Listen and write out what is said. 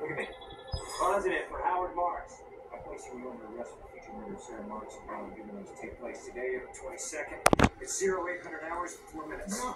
Look at me. Positive for Howard Marks. I'm placing you under arrest for future murder of Sarah Marks and Ronald Gibbons to take place today, the 22nd. It's 0800 hours, and 4 minutes. No.